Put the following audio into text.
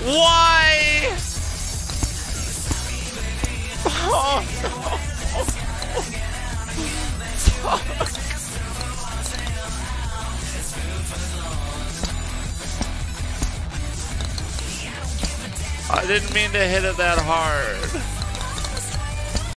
Why? Oh. I didn't mean to hit it that hard.